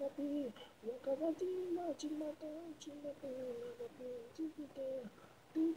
Wakarabi, Wakarabi, Majimata, Jimata, Navabi, Jibite, Thank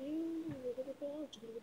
you. Oh,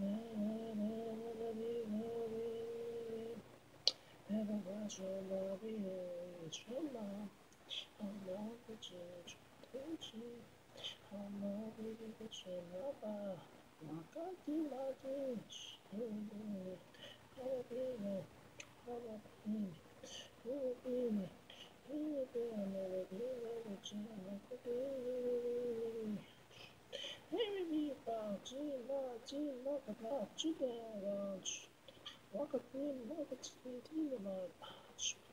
I'm never change, change. I'm never change, mama. Makati lagi, Walk up in, walk up to the team